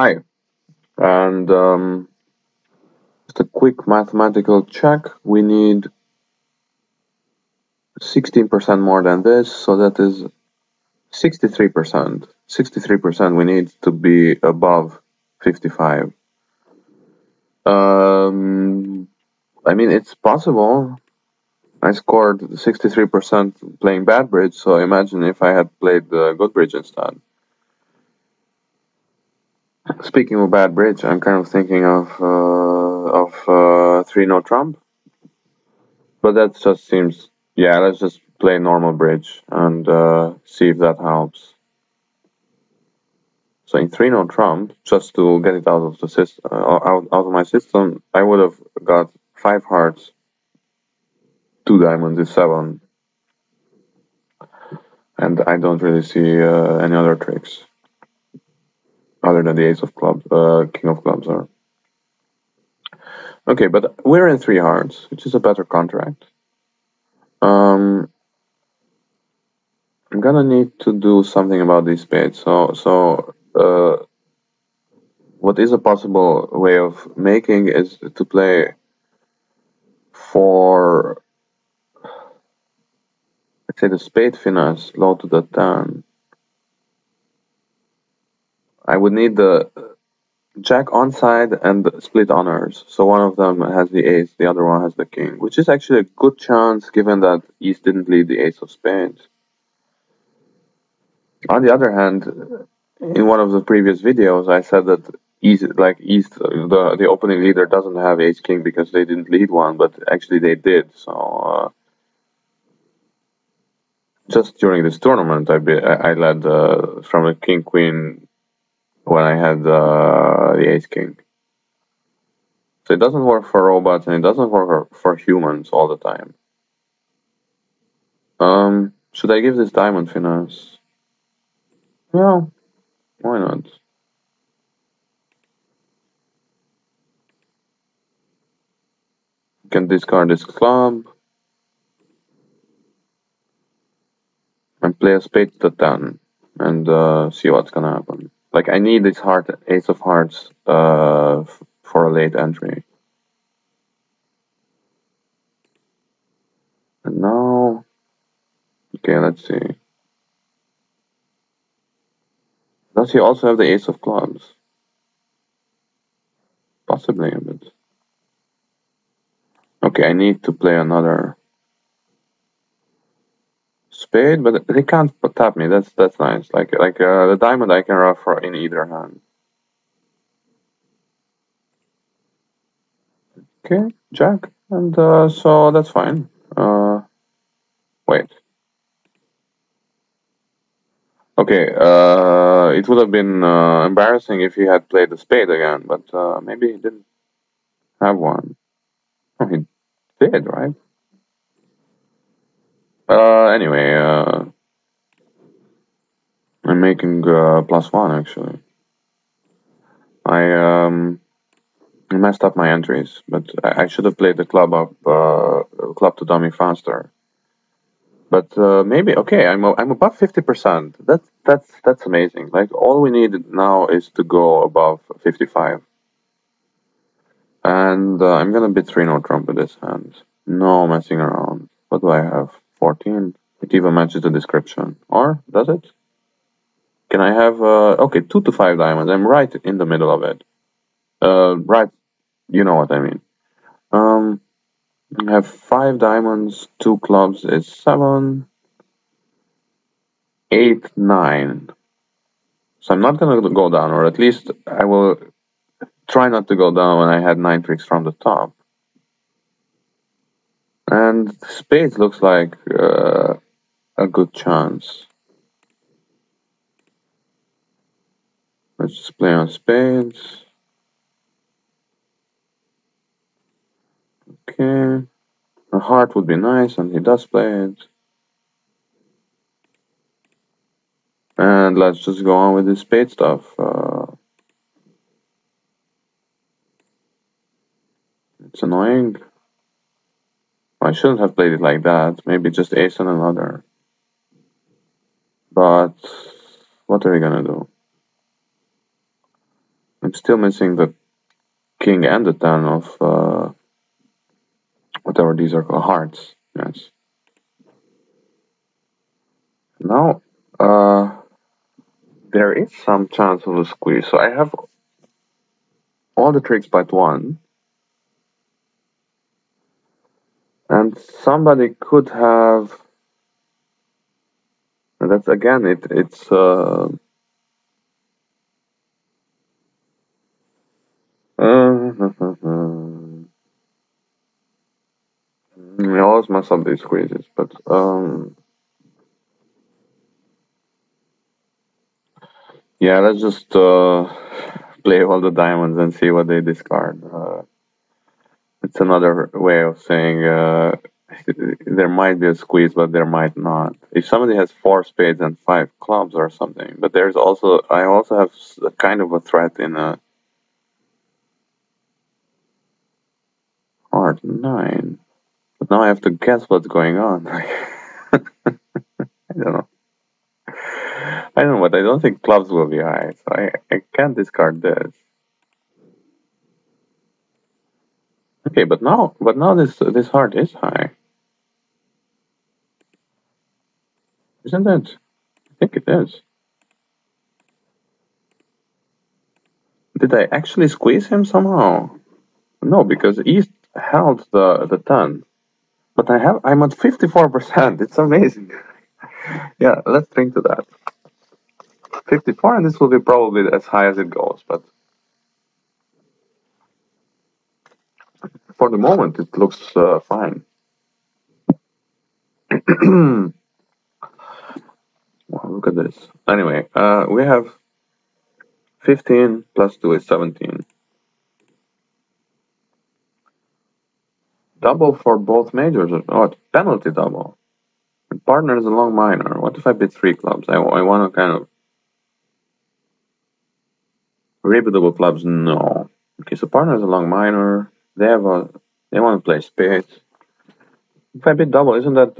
Hi, and um, just a quick mathematical check. We need 16% more than this, so that is 63%. 63% we need to be above 55. Um, I mean, it's possible. I scored 63% playing bad bridge, so imagine if I had played the good bridge instead. Speaking of bad bridge, I'm kind of thinking of uh, of uh, three no trump, but that just seems yeah. Let's just play normal bridge and uh, see if that helps. So in three no trump, just to get it out of the system, uh, out out of my system, I would have got five hearts, two diamonds is seven, and I don't really see uh, any other tricks other than the ace of clubs, uh, king of clubs are. Okay, but we're in three hearts, which is a better contract. Um, I'm gonna need to do something about these spades. So, so uh, what is a possible way of making is to play for, let's say, the spade finesse low to the ten I would need the jack on side and split honors. So one of them has the ace, the other one has the king, which is actually a good chance given that East didn't lead the ace of spades. On the other hand, in one of the previous videos, I said that East, like East, the the opening leader doesn't have ace king because they didn't lead one, but actually they did. So uh, just during this tournament, I be, I led uh, from a king queen when I had uh, the Ace King. So it doesn't work for robots and it doesn't work for, humans all the time. Um, should I give this diamond finesse? Yeah, why not? Can discard this club and play a spade to 10 and uh, see what's gonna happen. Like I need this heart, Ace of Hearts, uh, for a late entry. And now, okay, let's see. Does he also have the Ace of Clubs? Possibly a bit. Okay, I need to play another spade, but they can't tap me. That's that's nice. Like like uh, the diamond I can ruff in either hand. Okay, jack, and uh, so that's fine. Uh, wait. Okay, uh, it would have been uh, embarrassing if he had played the spade again, but uh, maybe he didn't have one. Oh, he did, right? Uh, anyway, uh, I'm making uh, plus one actually. I um messed up my entries, but I, I should have played the club up, uh, club to dummy faster. But uh, maybe okay, I'm I'm above fifty percent. That's that's that's amazing. Like all we need now is to go above fifty five. And uh, I'm gonna bid three no trump with this hand. No messing around. What do I have? 14. It even matches the description. Or does it? Can I have, uh, okay, 2 to 5 diamonds. I'm right in the middle of it. Uh, right, you know what I mean. Um, I have 5 diamonds, 2 clubs is 7, 8, 9. So I'm not going to go down, or at least I will try not to go down when I had 9 tricks from the top. And spades looks like uh, a good chance. Let's just play on spades. Okay. A heart would be nice, and he does play it. And let's just go on with the spade stuff. Uh, it's annoying. I shouldn't have played it like that. Maybe just ace on another. But what are we gonna do? I'm still missing the king and the ten of uh, whatever these are called, hearts. Yes. Now, uh, there is some chance of a squeeze. So I have all the tricks but one. And somebody could have. That's again, it, it's. Uh, we always mess up these squeezes, but um, yeah, let's just uh, play all the diamonds and see what they discard. Uh, it's another way of saying uh, there might be a squeeze, but there might not. If somebody has four spades and five clubs or something, but there's also I also have a kind of a threat in a heart nine, but now I have to guess what's going on. I don't know. I don't know, but I don't think clubs will be high, so I, I can't discard this. Okay, but now, but now this this heart is high, isn't it? I think it is. Did I actually squeeze him somehow? No, because East held the the ten, but I have I'm at fifty four percent. It's amazing. yeah, let's drink to that. Fifty four, and this will be probably as high as it goes, but. For the moment, it looks uh, fine. look at this. Anyway, uh, we have 15 plus 2 is 17. Double for both majors. Oh, it's penalty double. partner is a long minor. What if I bid three clubs? I, I want to kind of... Rebiddable clubs, no. Okay, so partner is a long minor. They a they want to play spades. If I bid double, isn't that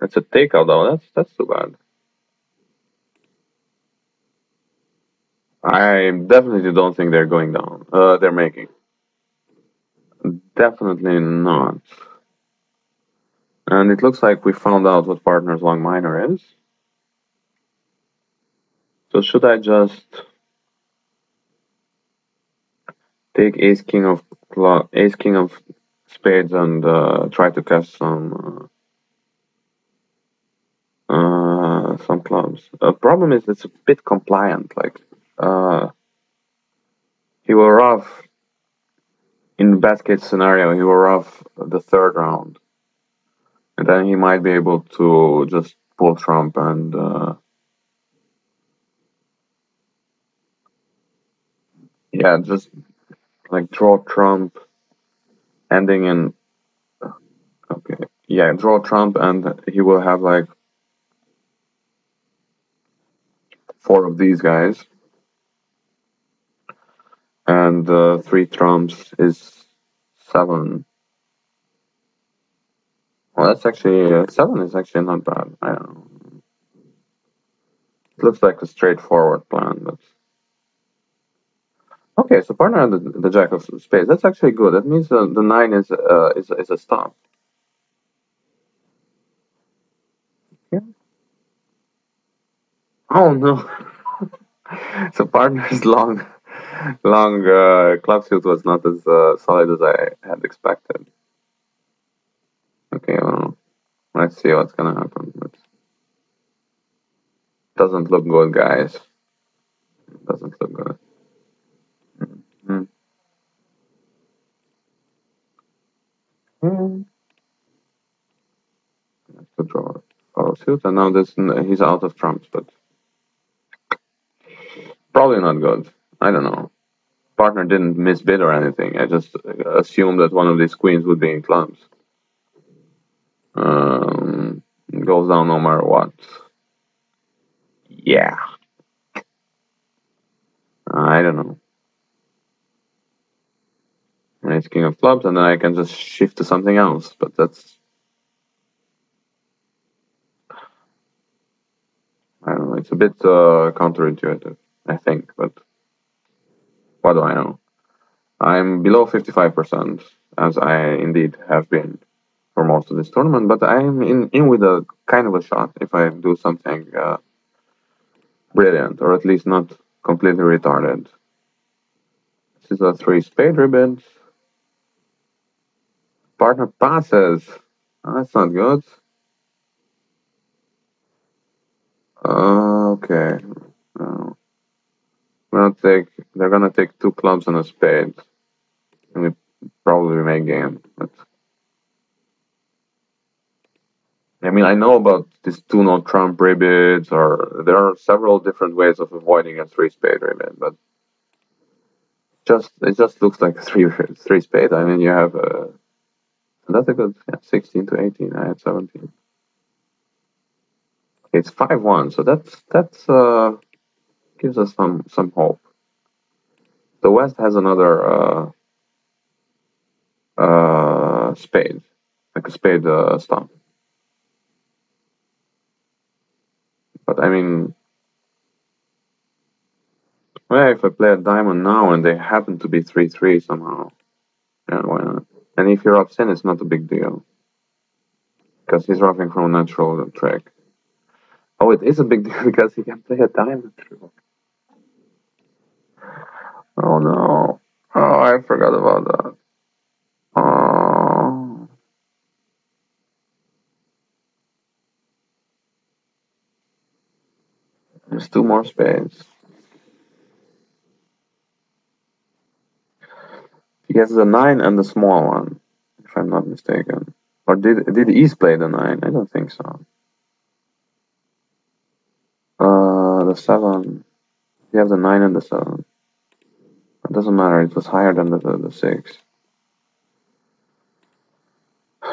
that's a takeout though? That's that's too bad. I definitely don't think they're going down. Uh, they're making. Definitely not. And it looks like we found out what partner's long minor is. So should I just take ace king of ace king of spades and uh, try to cash some uh, uh, some clubs. The problem is it's a bit compliant. Like uh, he will ruff in best case scenario. He will ruff the third round, and then he might be able to just pull trump and. Uh, yeah, just like draw trump ending in okay yeah draw trump and he will have like four of these guys. And uh, three trumps is seven. Well that's actually uh, seven is actually not bad. I don't know. It looks like a straightforward plan but Okay, so partner and the, the jack of spades. That's actually good. That means the, the nine is uh, is is a stop. Okay. Oh no. so partner's long long uh, club suit was not as uh, solid as I had expected. Okay, well, let's see what's gonna happen. Doesn't look good, guys. Doesn't look good. Mm. Mm. To draw oh suit, and now this he's out of trumps, but probably not good. I don't know. Partner didn't misbid or anything. I just assumed that one of these queens would be in clubs. Um, goes down no matter what. Yeah. I don't know. Ace king of clubs, and then I can just shift to something else. But that's I don't know. It's a bit uh, counterintuitive, I think, but What do I know? I'm below 55%, as I indeed have been for most of this tournament, but I'm in, in with a kind of a shot if I do something uh, brilliant, or at least not completely retarded. This is a three spade ribbons. Partner passes. Oh, that's not good. Uh, okay. We're gonna take. They're gonna take two clubs and a spade, and we probably make game. But I mean, I know about these two no trump ribbons, or there are several different ways of avoiding a three spade ribbon, but just it just looks like three three spade. I mean, you have a that's a good yeah, 16 to 18. I had 17. It's five one, so that's that's uh gives us some some hope. The West has another uh, uh, spade, like a spade uh, stump. But I mean, well, if I play a diamond now and they happen to be 3 3 somehow, yeah, why not? And if you're upset, it's not a big deal. Because he's ruffing from a natural track. Oh, it is a big deal because he can play a diamond through. Oh no. Oh, I forgot about that. Oh. There's two more spades. He has the nine and the small one, if I'm not mistaken. Or did did East play the nine? I don't think so. Uh, the seven. You have the nine and the seven. It doesn't matter. It was higher than the the, the six.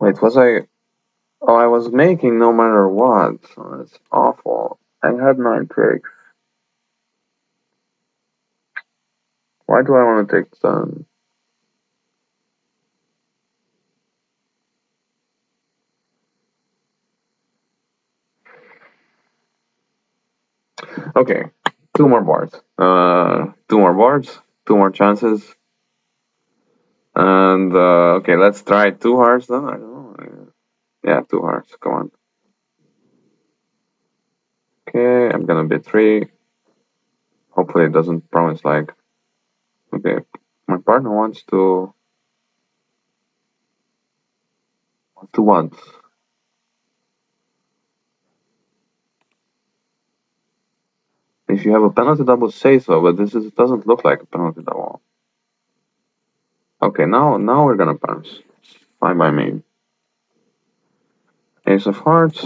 Wait, was I? Oh, I was making no matter what. Oh, that's awful. I had nine tricks. Why do I want to take sun? Okay, two more boards. Uh, two more boards, two more chances. And uh, okay, let's try two hearts then. I don't know. Yeah, two hearts. Come on. Okay, I'm gonna bid three. Hopefully, it doesn't promise like Okay, my partner wants to wants to want. If you have a penalty double, say so. But this is doesn't look like a penalty double. Okay, now now we're gonna pass. Fine by me. Ace of hearts.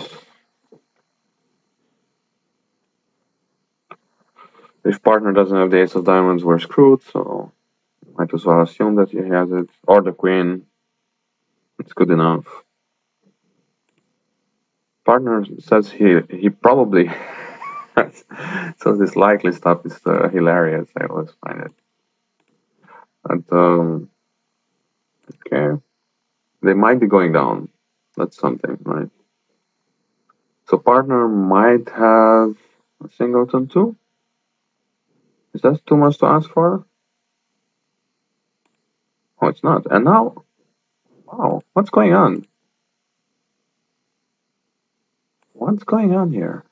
If partner doesn't have the ace of diamonds, we're screwed, so might as well assume that he has it. Or the queen. It's good enough. Partner says he he probably so this likely stuff is uh, hilarious. I always find it. And um, okay, they might be going down. That's something, right? So partner might have a singleton too. Is that too much to ask for? Oh, it's not. And now, wow, what's going on? What's going on here?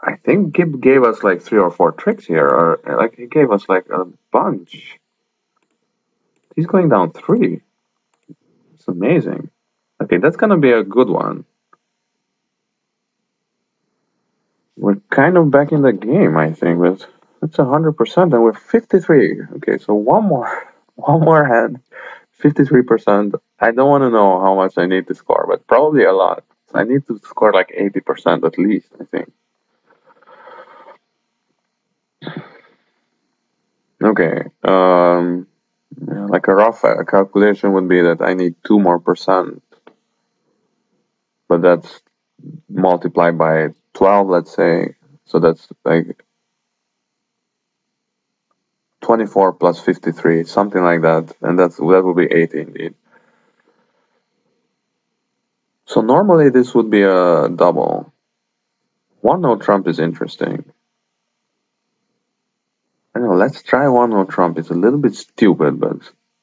I think GIB gave us like three or four tricks here, or like he gave us like a bunch. He's going down three. It's amazing. Okay, that's gonna be a good one. We're kind of back in the game, I think, but it's 100% and we're 53. Okay, so one more, one more hand, 53%. I don't want to know how much I need to score, but probably a lot. I need to score like 80% at least, I think. Okay, um, like a rough calculation would be that I need two more percent, but that's multiplied by 12, let's say. So that's like 24 plus 53, something like that. And that's, that will be 80 indeed. So normally this would be a double. One no trump is interesting. I know, let's try one no trump. It's a little bit stupid, but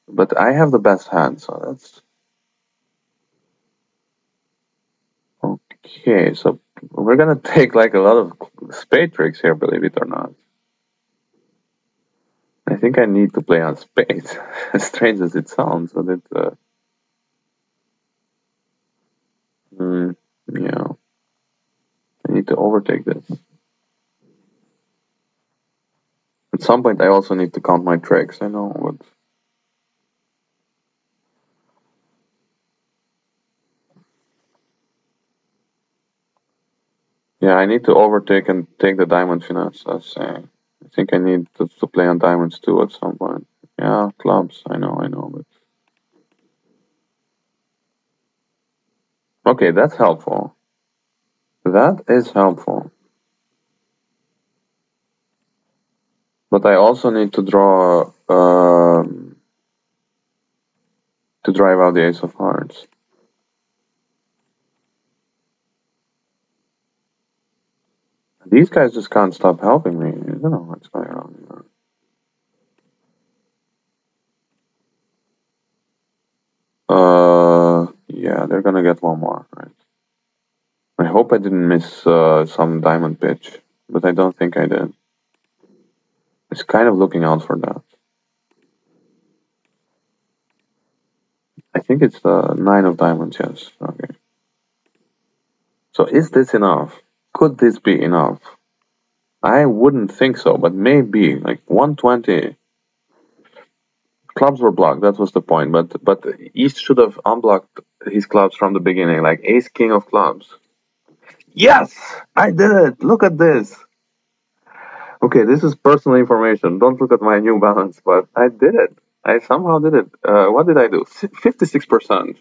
but I have the best hand, so that's okay. So we're gonna take like a lot of spade tricks here, believe it or not. I think I need to play on spades, as strange as it sounds, but it. Uh, mm, yeah, I need to overtake this. At some point, I also need to count my tricks. I know, but. Yeah, I need to overtake and take the diamond finesse. Uh, I think I need to, to play on diamonds too at some point. Yeah, clubs. I know, I know, but. Okay, that's helpful. That is helpful. But I also need to draw um, to drive out the ace of hearts. These guys just can't stop helping me. I don't know what's going on here. Uh, yeah, they're gonna get one more, right? I hope I didn't miss uh, some diamond pitch, but I don't think I did. It's kind of looking out for that. I think it's the nine of diamonds, yes. Okay. So is this enough? Could this be enough? I wouldn't think so, but maybe like 120. Clubs were blocked. That was the point. But but East should have unblocked his clubs from the beginning, like Ace King of clubs. Yes, I did it. Look at this. Okay, this is personal information. Don't look at my new balance, but I did it. I somehow did it. Uh, what did I do? 56%.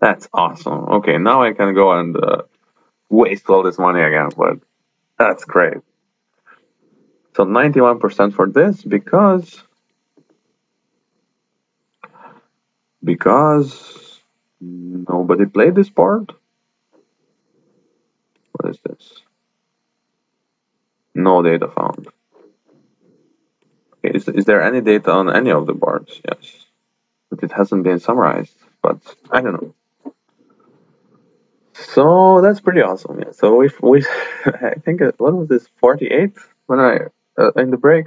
That's awesome. Okay, now I can go and uh, waste all this money again, but that's great. So 91% for this because because nobody played this part. What is this? No data found. Is, is there any data on any of the boards? Yes. But it hasn't been summarized. But I don't know. So that's pretty awesome. Yeah. So we we I think it, what was this 48 when I uh, in the break.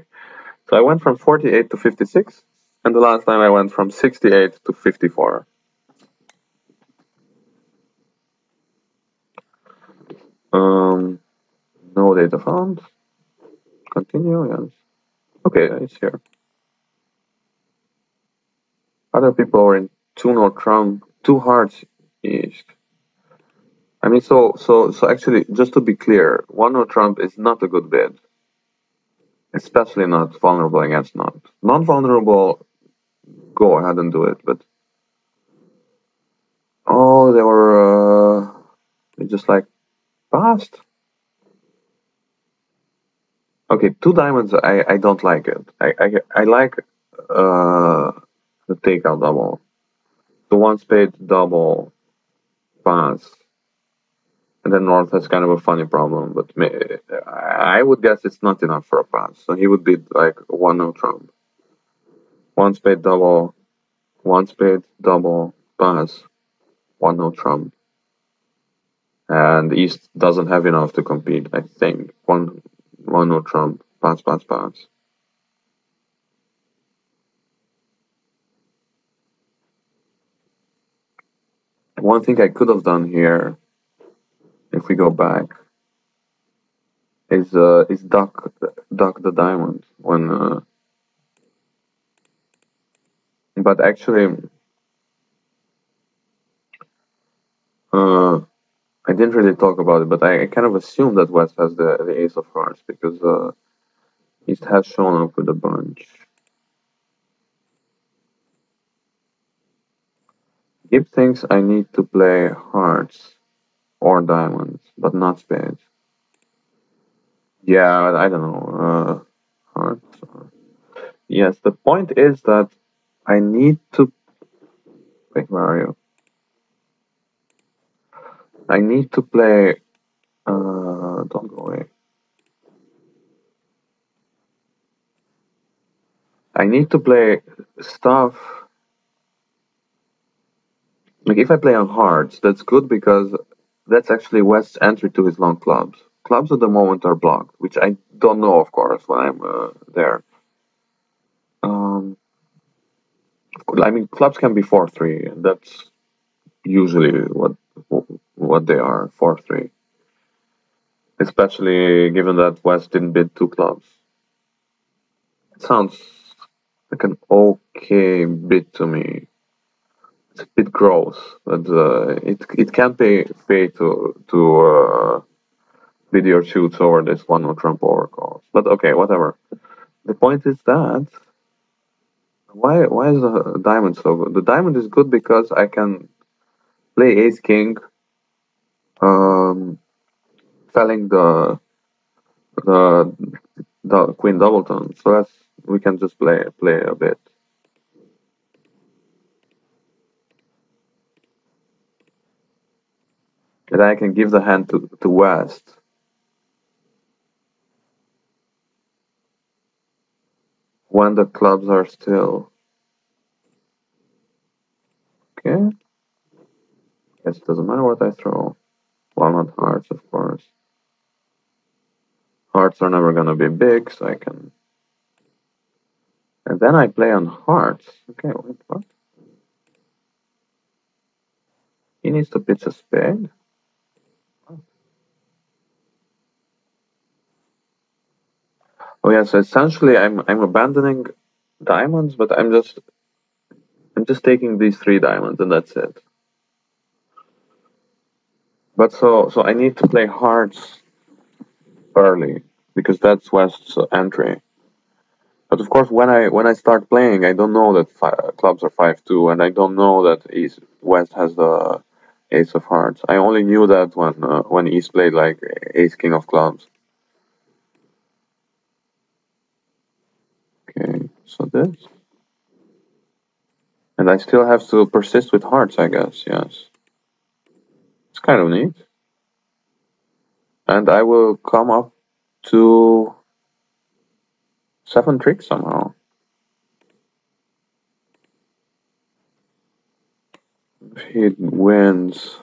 So I went from 48 to 56, and the last time I went from 68 to 54. Um, no data found. Continue. Yes. Okay, it's here. Other people are in two no trump, two hearts east. I mean, so so so actually, just to be clear, one no trump is not a good bid, especially not vulnerable against non non vulnerable. Go ahead and do it, but oh, they were uh, they just like passed. Okay, two diamonds. I I don't like it. I I I like uh the takeout double, the one spade double pass and then North has kind of a funny problem, but I would guess it's not enough for a pass. So he would be like 1 no trump. One spade double, one spade double, pass, 1 no trump. And East doesn't have enough to compete, I think. One, one no trump, pass, pass, pass. One thing I could have done here if we go back, is uh, is duck duck the diamond when. Uh, but actually, uh, I didn't really talk about it, but I, I, kind of assume that West has the, the ace of hearts because uh, East has shown up with a bunch. GIB thinks I need to play hearts or diamonds, but not spades. Yeah, I don't know. Uh, hearts. Yes, the point is that I need to. Wait, where are you? I need to play uh, don't go away. I need to play stuff. Like if I play on hearts, that's good because that's actually West's entry to his long clubs. Clubs at the moment are blocked, which I don't know, of course, when I'm uh, there. Um, I mean, clubs can be four three, and that's usually what what they are four three. Especially given that West didn't bid two clubs. It sounds like an okay bid to me. It's grows, but uh, it it can't pay pay to to uh, bid your shoots over this one no trump overcalls. But okay, whatever. The point is that why why is the diamond so good? The diamond is good because I can play ace king, um, felling the the the queen doubleton. So that's we can just play play a bit. And I can give the hand to, to West. When the clubs are still. Okay. Guess it doesn't matter what I throw. Walnut hearts, of course. Hearts are never gonna be big, so I can and then I play on hearts. Okay, wait, what? He needs to pitch a spade. Oh yeah, so essentially I'm I'm abandoning diamonds, but I'm just I'm just taking these three diamonds and that's it. But so so I need to play hearts early because that's West's entry. But of course, when I when I start playing, I don't know that clubs are five two, and I don't know that East West has the Ace of Hearts. I only knew that when uh, when East played like Ace King of Clubs. Okay, so this, and I still have to persist with hearts, I guess. Yes, it's kind of neat, and I will come up to Seven tricks somehow. If he wins,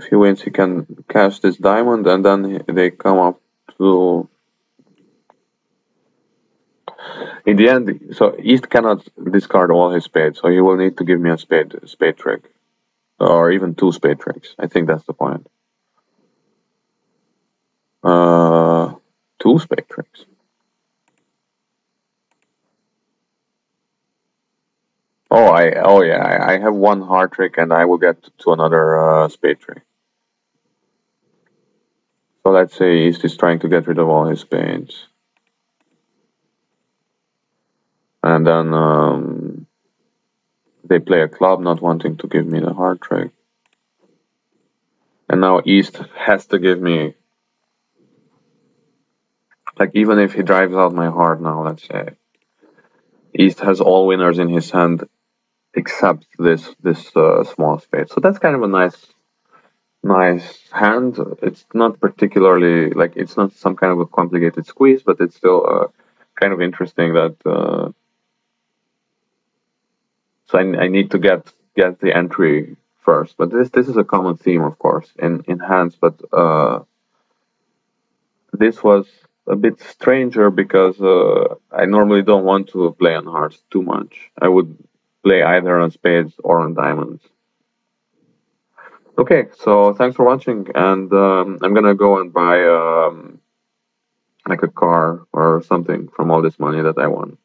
if he wins, he can cash this diamond, and then they come up to. In the end, so East cannot discard all his spades, so he will need to give me a spade spade trick, or even two spade tricks. I think that's the point. Uh, two spade tricks. Oh, I oh yeah, I, I have one heart trick and I will get to another uh, spade trick. So let's say East is trying to get rid of all his spades. And then um, they play a club not wanting to give me the heart trick. And now East has to give me like even if he drives out my heart now, let's say, East has all winners in his hand except this this uh, small spade. So that's kind of a nice nice hand. It's not particularly like it's not some kind of a complicated squeeze, but it's still uh, kind of interesting that. Uh, so I, I need to get get the entry first, but this this is a common theme, of course, in in hands. But uh, this was a bit stranger because uh, I normally don't want to play on hearts too much. I would play either on spades or on diamonds. Okay, so thanks for watching, and um, I'm gonna go and buy um, like a car or something from all this money that I won.